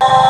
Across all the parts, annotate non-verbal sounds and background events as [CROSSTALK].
Oh!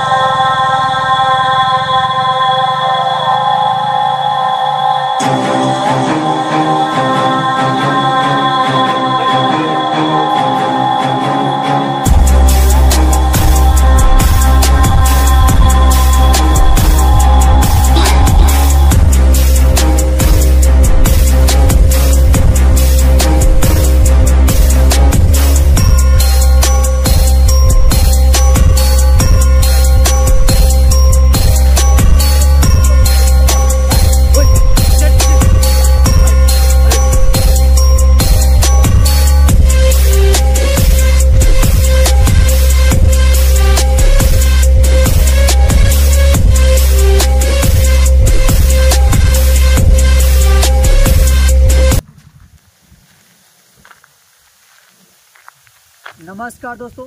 नमस्कार दोस्तों,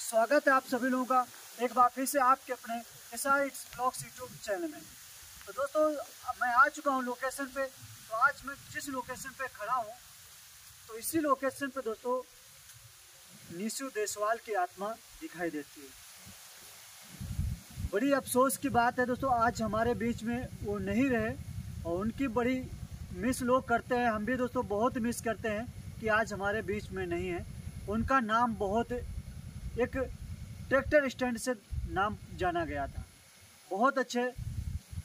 स्वागत है आप सभी लोगों का एक बार फिर से आपके अपने इट्स ब्लॉग्स यूट्यूब चैनल में। तो दोस्तों मैं आ चुका हूँ लोकेशन पे तो आज मैं जिस लोकेशन पे खड़ा हूँ तो इसी लोकेशन पे दोस्तों नीशु देसवाल की आत्मा दिखाई देती है। बड़ी अफसोस की बात है दोस्तों, आज हमारे बीच में वो नहीं रहे, और उनकी बड़ी मिस लोग करते हैं, हम भी दोस्तों बहुत मिस करते हैं कि आज हमारे बीच में नहीं है। उनका नाम बहुत एक ट्रैक्टर स्टैंड से नाम जाना गया था। बहुत अच्छे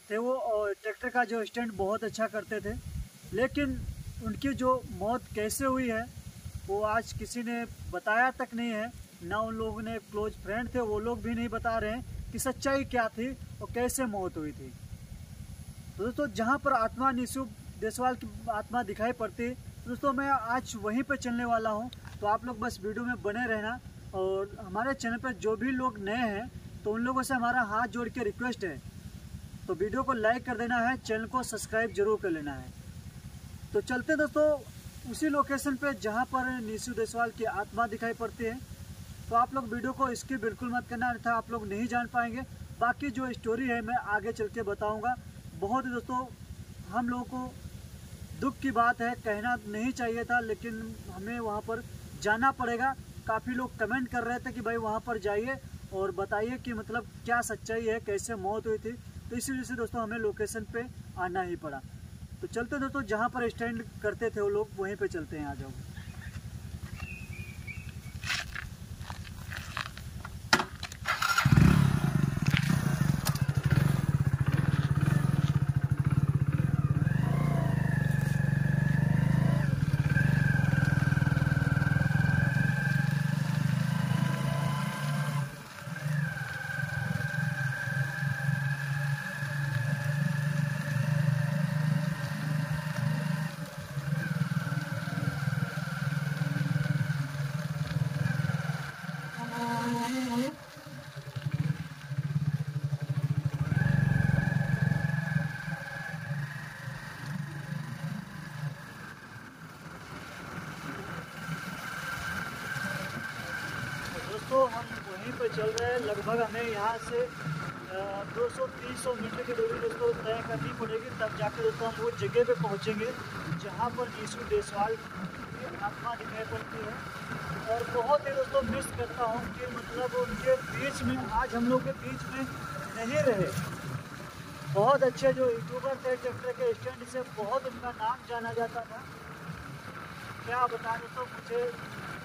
थे वो और ट्रैक्टर का जो स्टैंड बहुत अच्छा करते थे। लेकिन उनकी जो मौत कैसे हुई है, वो आज किसी ने बताया तक नहीं है। ना उन लोगों ने क्लोज फ्रेंड थे, वो लोग भी नहीं बता रहे हैं कि सच्चाई क्या थी और कैसे मौत हुई थी। तो दोस्तों, जहाँ पर आत्मा निशु देसवाल की आत्मा दिखाई पड़ती, दोस्तों, मैं आज वहीं पर चलने वाला हूँ। तो आप लोग बस वीडियो में बने रहना और हमारे चैनल पर जो भी लोग नए हैं तो उन लोगों से हमारा हाथ जोड़ के रिक्वेस्ट है। तो वीडियो को लाइक कर देना है, चैनल को सब्सक्राइब ज़रूर कर लेना है। तो चलते दोस्तों, उसी लोकेशन पे जहाँ पर नीशु देसवाल की आत्मा दिखाई पड़ती है। तो आप लोग वीडियो को इसकी बिल्कुल मत करना था आप लोग नहीं जान पाएँगे। बाकी जो स्टोरी है, मैं आगे चल के बताऊँगा। बहुत ही दोस्तों, हम लोगों को दुख की बात है, कहना नहीं चाहिए था, लेकिन हमें वहाँ पर जाना पड़ेगा। काफ़ी लोग कमेंट कर रहे थे कि भाई वहाँ पर जाइए और बताइए कि मतलब क्या सच्चाई है, कैसे मौत हुई थी। तो इसी वजह से दोस्तों हमें लोकेशन पे आना ही पड़ा। तो चलते दोस्तों, जहाँ पर स्टैंड करते थे वो लोग, वहीं पे चलते हैं आ जाओ दोस्तों हम वहीं पर चल रहे हैं। लगभग हमें यहाँ से दो सौ, तीन सौ मीटर की दूरी दोस्तों तय करनी पड़ेगी, तब जाकर दोस्तों हम वो जगह पे पहुँचेंगे, जहाँ पर यीशु देसवाल की आत्मा दिखाई पड़ती है। और बहुत ही दोस्तों मिस करता हूँ कि मतलब उनके बीच में, आज हम लोग के बीच में नहीं रहे। बहुत अच्छे जो यूट्यूबर थे, ट्रैक्टर के स्टैंड से बहुत उनका नाम जाना जाता था। क्या बता दोस्तों, मुझे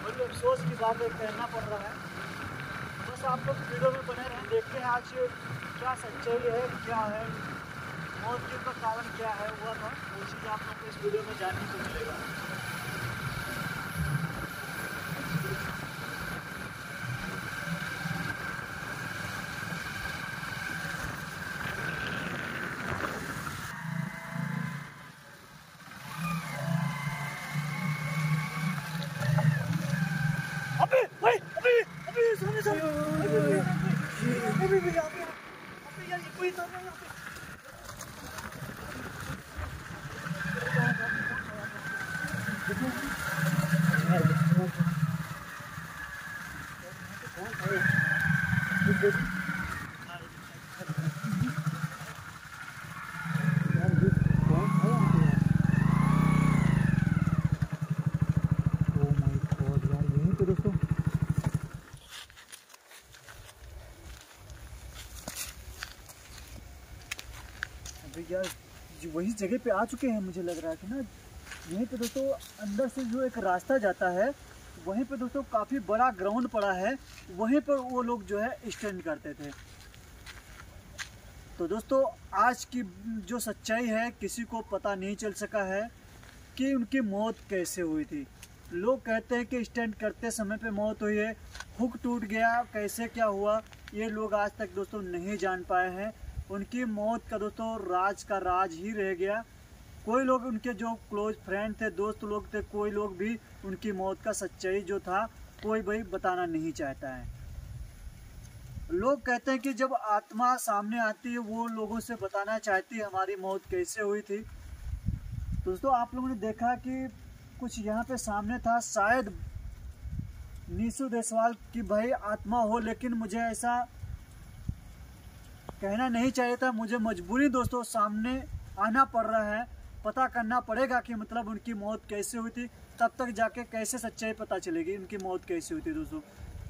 बड़ी अफसोस की बात कहना पड़ रहा है। आप लोग वीडियो में बने रहें, देखते हैं आज क्या सच्चाई है, क्या है, मौत का कारण क्या है हुआ था वो चीज़ आप लोग को इस वीडियो में जानने को मिलेगा अबे भाई अबे अबे सामने सामने अबे अबे अबे अबे अबे अबे [LAUGHS] यार ये कोई तो नहीं है दोस्तों अबे यार वही जगह पे आ चुके हैं, मुझे लग रहा है कि ना। यहीं पे दोस्तों, अंदर से जो एक रास्ता जाता है, वहीं पे दोस्तों काफ़ी बड़ा ग्राउंड पड़ा है, वहीं पर वो लोग जो है स्टैंड करते थे। तो दोस्तों, आज की जो सच्चाई है, किसी को पता नहीं चल सका है कि उनकी मौत कैसे हुई थी। लोग कहते हैं कि स्टैंड करते समय पे मौत हुई है, हुक टूट गया, कैसे क्या हुआ, ये लोग आज तक दोस्तों नहीं जान पाए हैं। उनकी मौत का दोस्तों, राज का राज ही रह गया। कोई लोग उनके जो क्लोज फ्रेंड थे, दोस्त लोग थे, कोई लोग भी उनकी मौत का सच्चाई जो था, कोई भाई बताना नहीं चाहता है। लोग कहते हैं कि जब आत्मा सामने आती है, वो लोगों से बताना चाहती है, हमारी मौत कैसे हुई थी। दोस्तों, आप लोगों ने देखा कि कुछ यहाँ पे सामने था, शायद नीसू देसवाल की भाई आत्मा हो, लेकिन मुझे ऐसा कहना नहीं चाहिए था। मुझे मजबूरी दोस्तों, सामने आना पड़ रहा है। पता करना पड़ेगा कि मतलब उनकी मौत कैसे हुई थी, तब तक जाके कैसे सच्चाई पता चलेगी उनकी मौत कैसे हुई थी दोस्तों।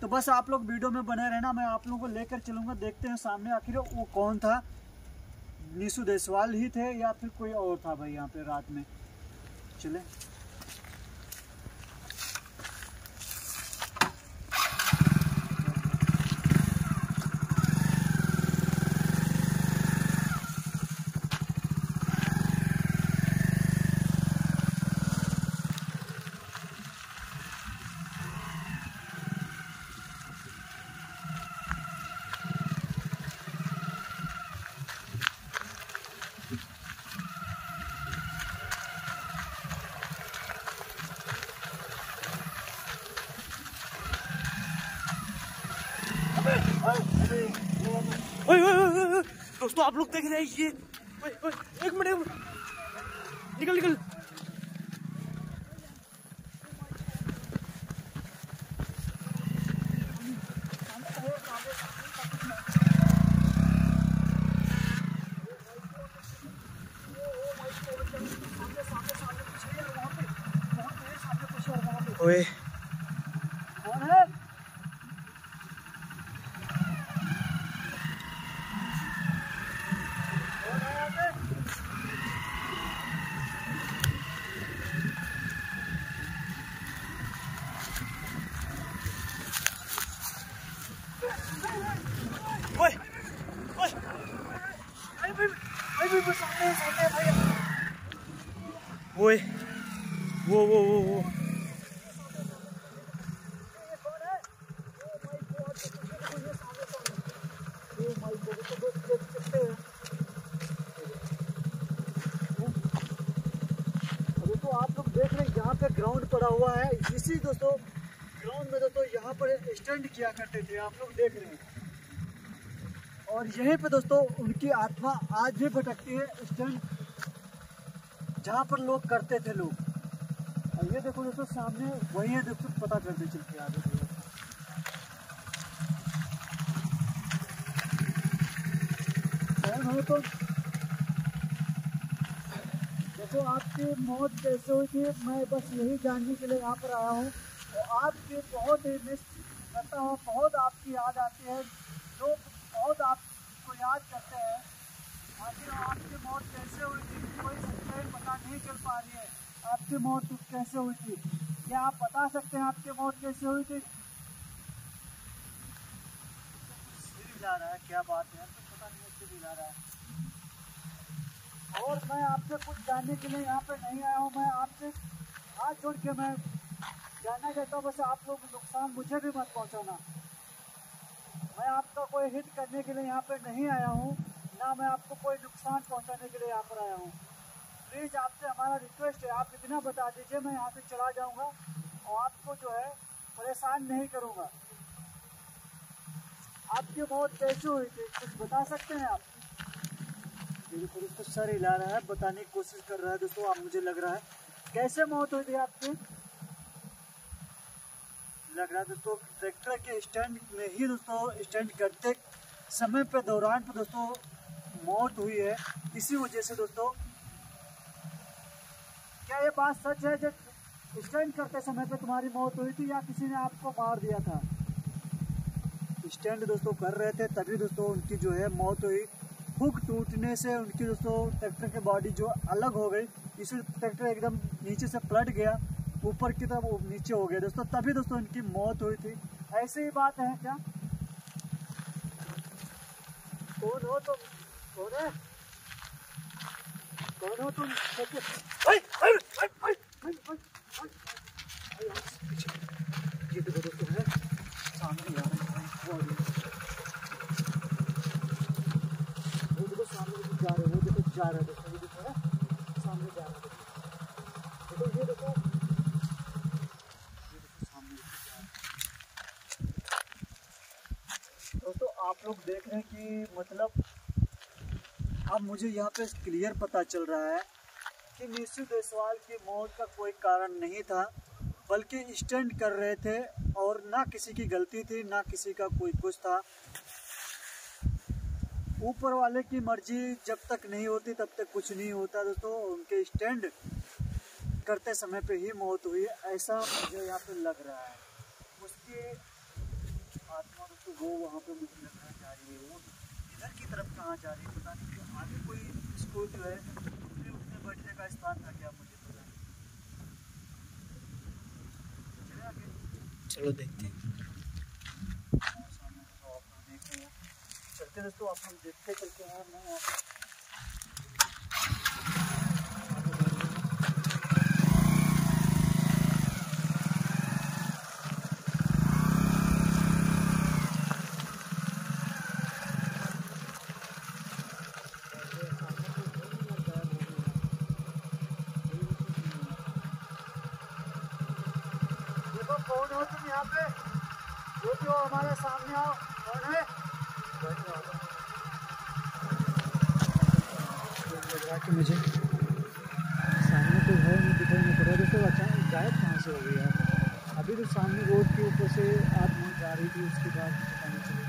तो बस आप लोग वीडियो में बने रहना, मैं आप लोगों को लेकर चलूँगा। देखते हैं सामने आखिर वो कौन था। निशु देसवाल ही थे या फिर कोई और था भाई यहाँ पे रात में? चले ओए, ओए, ओए, ओए, दोस्तों आप लोग देख रहे हैं ये एक मिनट निकल निकल। ओए कौन है कौन है यहाँ पे? ओए ओए भाई, भाई, भाई, भाई, भाई, सामने है, सामने है, भाई। ओए वो वो वो वो ये कौन है? Oh my God, ये सामने सामने। Oh my God, ये तो दोस्त देख सकते हैं। अब दोस्तों आप लोग देख रहे हैं, यहाँ पे ग्राउंड पड़ा हुआ है। इसी दोस्तों ग्राउंड में दोस्तों यहाँ पर स्टैंड किया करते थे, आप लोग देख रहे हैं। और यहीं पे दोस्तों, उनकी आत्मा आज भी भटकती है। स्टैंड जहाँ पर लोग करते थे लोग। और ये देखो दोस्तों, सामने वही है दोस्तों पता करते चल के आगे। तो देखो, आपकी मौत कैसे हुई थी, मैं बस यही जानने के लिए यहाँ पर आया हूँ। और आपकी बहुत ही मिस करता हूँ, बहुत आपकी याद आती है। लोग बहुत आपको याद करते हैं। आखिर आपकी मौत कैसे हुई थी? कोई सच्चाई पता नहीं चल पा रही है। आपकी मौत कैसे हुई थी? क्या आप बता सकते हैं आपकी मौत कैसे हुई थी? हिला रहा है, क्या बात है? तो पता नहीं सिर हिला रहा है। और मैं आपसे कुछ जानने के लिए यहाँ पे नहीं आया हूँ। मैं आपसे हाथ जोड़ के मैं जानना चाहता हूँ। बस आप लोग नुकसान मुझे भी मत पहुँचाना। मैं आपका कोई हित करने के लिए यहाँ पे नहीं आया हूँ, ना मैं आपको कोई नुकसान पहुँचाने के लिए यहाँ पर आया हूँ। प्लीज़ आपसे हमारा रिक्वेस्ट है, आप इतना बता दीजिए, मैं यहाँ से चला जाऊँगा और आपको जो है परेशान नहीं करूँगा। आपकी बहुत कैसे हुई थी? कुछ बता सकते हैं आप? बिल्कुल उसको सर हिला रहा है, बताने की कोशिश कर रहा है। दोस्तों आप मुझे लग रहा है, कैसे मौत हुई थी आपकी? लग रहा है दोस्तों ट्रैक्टर के स्टैंड में ही दोस्तों, स्टैंड करते समय पे दौरान पे दोस्तों, मौत हुई है। इसी वजह से दोस्तों, क्या ये बात सच है जब स्टैंड करते समय पे तुम्हारी मौत हुई थी या किसी ने आपको मार दिया था? स्टैंड दोस्तों कर रहे थे, तभी दोस्तों उनकी जो है मौत हुई। हुक टूटने से उनकी दोस्तों ट्रैक्टर की बॉडी जो अलग हो गई। इसे ट्रैक्टर एकदम नीचे से पलट गया। ऊपर की तरफ़ नीचे हो गए दोस्तों, तभी दोस्तों इनकी मौत हुई थी। ऐसी ही बात है क्या? कौन हो तुम? कौन है? कौन हो तुम ओए, ओए, ओए, ओए। ये देखो दोस्तों है सामने आ रहा है वो आ रहा है। वो देखो सामने देखो जा रहे हैं वो देखो जा रहा है दोस्तों ये देखो है सामने जा रहा है देखो ये देखो ये देखो सामने देखो जा रहा है। दोस्तों आप लोग देख रहे हैं कि मतलब अब मुझे यहाँ पे क्लियर पता चल रहा है कि निशु देसवाल की मौत का कोई कारण नहीं था, बल्कि स्टैंड कर रहे थे और ना किसी की गलती थी, ना किसी का कोई कुछ था। ऊपर वाले की मर्ज़ी जब तक नहीं होती, तब तक कुछ नहीं होता। दोस्तों, उनके स्टैंड करते समय पे ही मौत हुई, ऐसा मुझे यहाँ पे लग रहा है। उसकी आत्मा दोस्तों, वो वहाँ पे मुझे लगना है वो इधर की तरफ़ कहाँ जा रही है पता नहीं कि आगे कोई इसको जो है उठने उठने बैठने का स्थान था क्या मुझे पता नहीं। चले आगे। चलो देखते हैं। तो हैं। चलते दोस्तों आप हम देखते चलते हैं। मैं यहाँ पे देखो कौन हो तुम यहाँ पे जो भी हो हमारे सामने आओ। कौन है मुझे सामने कोई है नहीं दिखाई नहीं पड़ रहा दोस्तों अचानक गायब कहाँ से हो गई यार? अभी तो सामने रोड के ऊपर से आत्मा जा रही थी उसके बाद पता नहीं चली।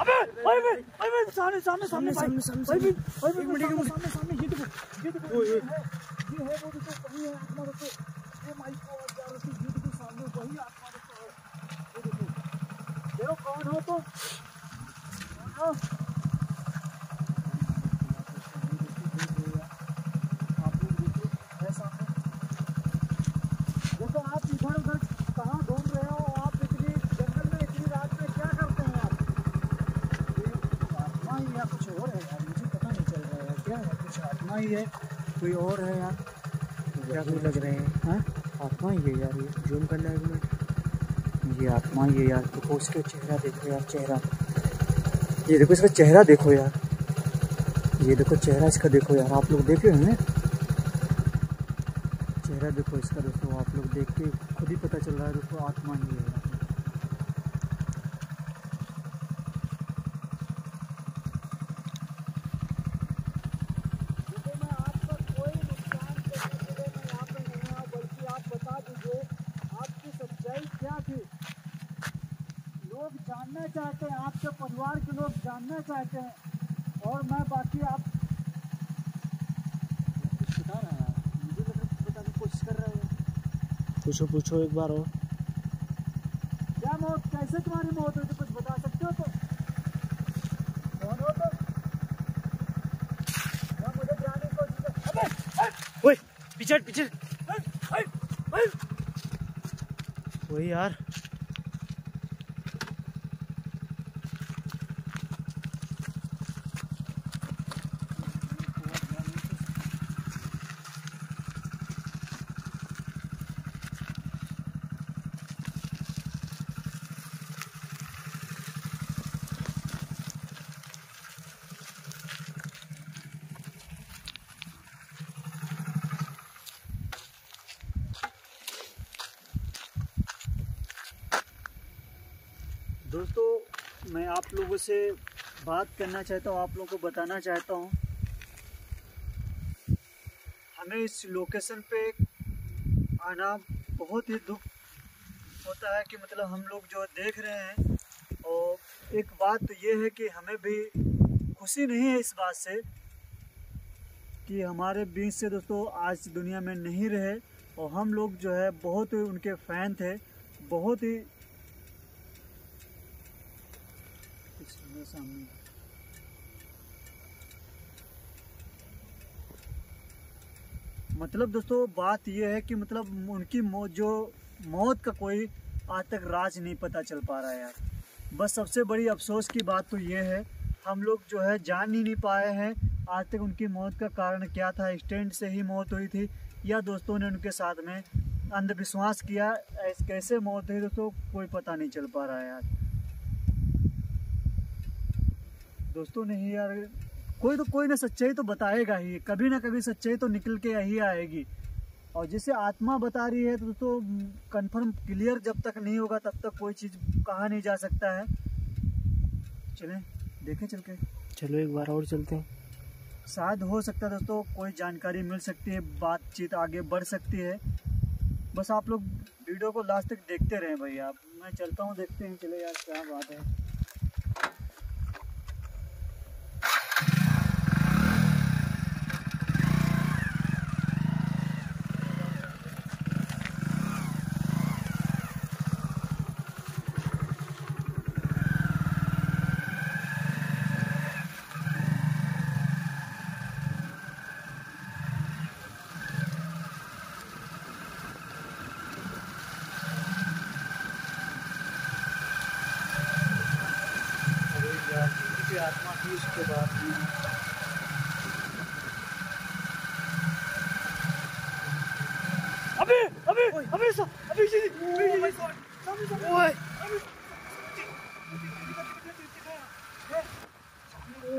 अबे ओए ओए ओए ओए सामने सामने सामने सामने, सामने सामने, सामने। ओए, एक मिनट एक मिनट। सामने सामने ये देखो ये देखो। ओए, ओए। है वो देखो वही है आत्मा देखो ये माइक को जा रही थी ये सामने वही आत्मा देखो है ये देखो देखो कौन हो तुम कौन हो देखो है आप कहाँ घूम रहे हो आप इतनी जंगल में इतनी रात में क्या करते हैं आप ही कुछ और है मुझे पता नहीं चल रहा है क्या है कुछ आत्मा ही है कोई और है यार? क्या भी लग रहे हैं? हाँ। आत्मा ही है यार ये जूम करना है एक ये आत्मा ही है यार देखो उसका चेहरा देखो यार चेहरा। ये देखो इसका चेहरा देखो यार। ये देखो चेहरा इसका देखो यार आप लोग देखे हैं चेहरा देखो इसका दोस्तों आप लोग देख के खुद ही पता चल रहा है दोस्तों आत्मा ही है यार देखो मैं आपका कोई नुकसान करने के लिए मैं यहाँ पे नहीं आया बल्कि आप बता दीजिए आपकी सच्चाई क्या थी लोग जानना चाहते हैं आपके परिवार के लोग जानना चाहते हैं। और मैं बाकी आप बता रहा है मुझे लग रहा है कुछ बताने की कोशिश कर रहे हैं पूछो पूछो एक बार और। क्या मौत कैसे तुम्हारी मौत हुई थी कुछ बता सकते हो तो कौन हो तुम? मुझे जाने की कोशिश ओए पीछे पीछे। वही यार दोस्तों मैं आप लोगों से बात करना चाहता हूँ, आप लोगों को बताना चाहता हूँ। हमें इस लोकेशन पे आना बहुत ही दुख होता है कि मतलब हम लोग जो देख रहे हैं, और एक बात तो ये है कि हमें भी खुशी नहीं है इस बात से कि हमारे बीच से दोस्तों आज दुनिया में नहीं रहे, और हम लोग जो है बहुत ही उनके फ़ैन थे, बहुत ही सामने। मतलब दोस्तों, बात यह है कि मतलब उनकी मौत जो मौत का कोई आज तक राज नहीं पता चल पा रहा है यार। बस सबसे बड़ी अफसोस की बात तो ये है, हम लोग जो है जान ही नहीं पाए हैं आज तक उनकी मौत का कारण क्या था। स्टैंड से ही मौत हुई थी, या दोस्तों ने उनके साथ में अंधविश्वास किया कैसे मौत हुई दोस्तों, कोई पता नहीं चल पा रहा है यार। दोस्तों नहीं यार कोई तो कोई ना सच्चाई तो बताएगा ही। कभी ना कभी सच्चाई तो निकल के ही आएगी। और जिसे आत्मा बता रही है तो दोस्तों कंफर्म क्लियर जब तक नहीं होगा तब तक कोई चीज़ कहा नहीं जा सकता है। चलें देखें चल के। चलो एक बार और चलते हैं। शायद हो सकता है दोस्तों कोई जानकारी मिल सकती है बातचीत आगे बढ़ सकती है। बस आप लोग वीडियो को लास्ट तक देखते रहें भैया आप। मैं चलता हूँ देखते हैं चले यार क्या बात है आत्मा थी उसके बाद अबे अबे अबे अबे जी ओए ये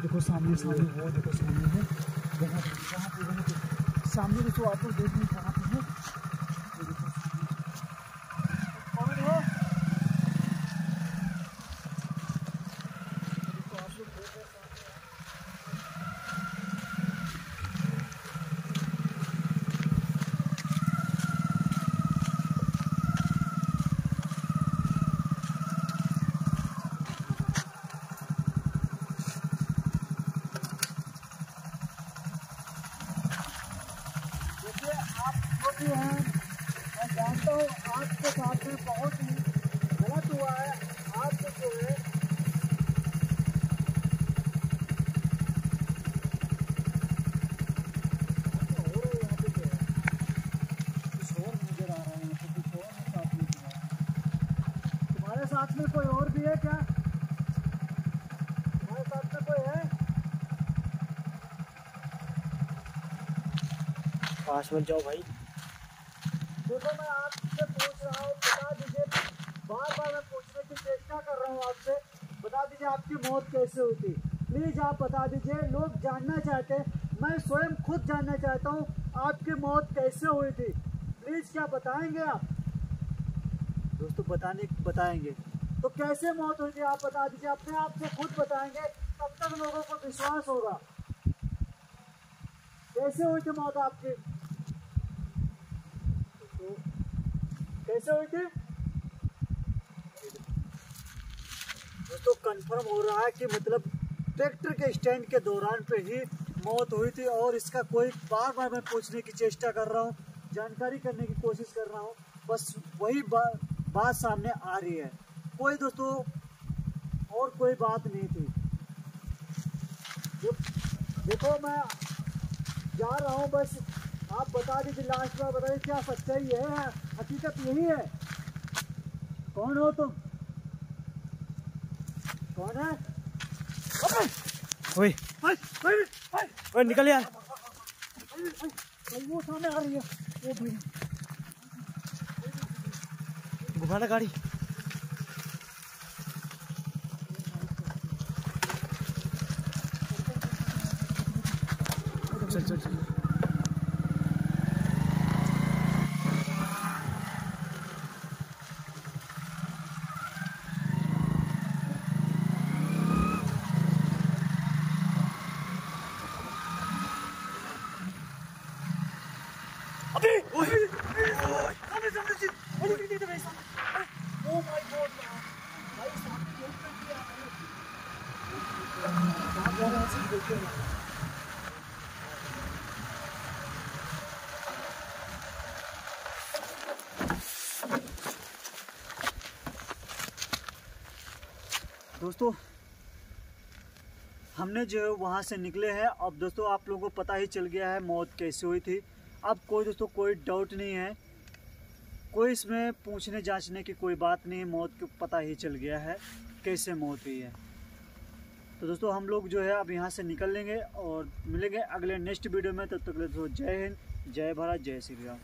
देखो सामने सामने वो देखो सामने है। सामने देखो आप लोग देख कहाँ पे है जो है मैं जानता हूँ आपके साथ में बहुत ही गलत हुआ है आप जो है तुम्हारे साथ में कोई और भी है क्या तुम्हारे साथ में कोई है पास में जाओ भाई। देखो मैं आपसे पूछ रहा हूँ बता दीजिए बार बार मैं पूछने की चेष्टा कर रहा हूँ आपसे। बता दीजिए आपकी मौत कैसे हुई थी? प्लीज़ आप बता दीजिए लोग जानना चाहते हैं मैं स्वयं खुद जानना चाहता हूँ आपकी मौत कैसे हुई थी? प्लीज़ क्या बताएँगे आप? दोस्तों बताने बताएँगे। तो कैसे मौत हुई थी आप बता दीजिए अपने आप से खुद बताएँगे तब तक लोगों को विश्वास होगा। कैसे हुई थी मौत आपकी? कैसे तो कंफर्म हो रहा है कि मतलब ट्रैक्टर के स्टैंड के दौरान पे ही मौत हुई थी और इसका कोई बार बार मैं पूछने की चेष्टा कर रहा हूँ जानकारी करने की कोशिश कर रहा हूँ बस वही बा, बात सामने आ रही है। कोई दोस्तों और कोई बात नहीं थी। देखो मैं जा रहा हूँ बस आप बता दीजिए लास्ट बार बताइए क्या सच्चाई है? हकीकत यही है। कौन हो तुम? कौन है? ओए। ओए निकल यार। वो सामने आ रही है। वो भी घुमाना गाड़ी। चल चल चल। दोस्तों, हमने जो है वहाँ से निकले हैं। अब दोस्तों, आप लोगों को पता ही चल गया है मौत कैसे हुई थी। अब कोई दोस्तों, कोई डाउट नहीं है। कोई इसमें पूछने जांचने की कोई बात नहीं है। मौत को पता ही चल गया है कैसे मौत हुई है। तो दोस्तों, हम लोग जो है अब यहाँ से निकल लेंगे और मिलेंगे अगले नेक्स्ट वीडियो में। तब तक दोस्तों, जय हिंद, जय भारत, जय श्री राम।